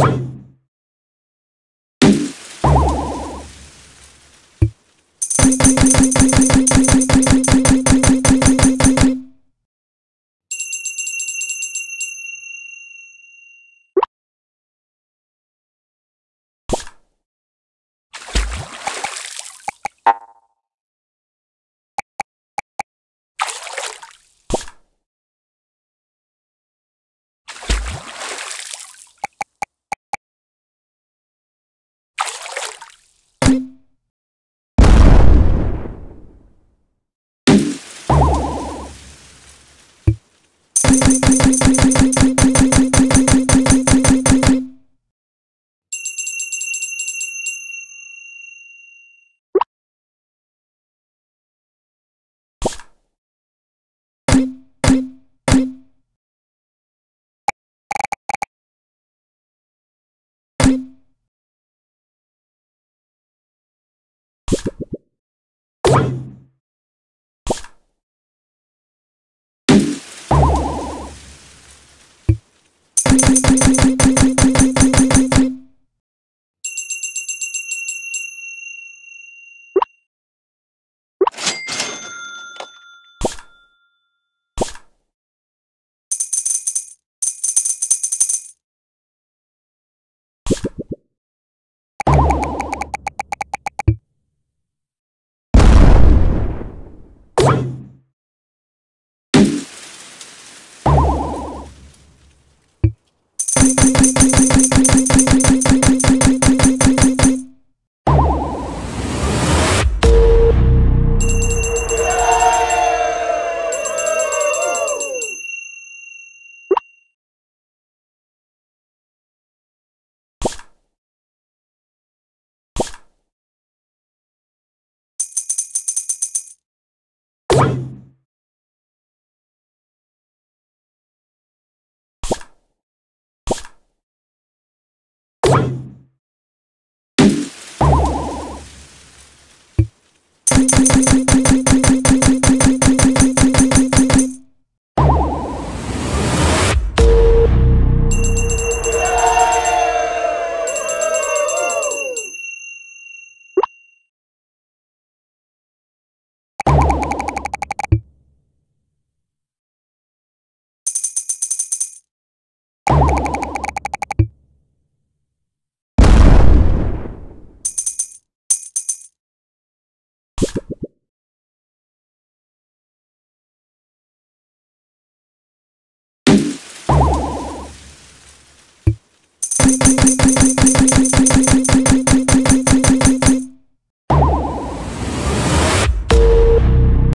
you Thank you. you Thank you.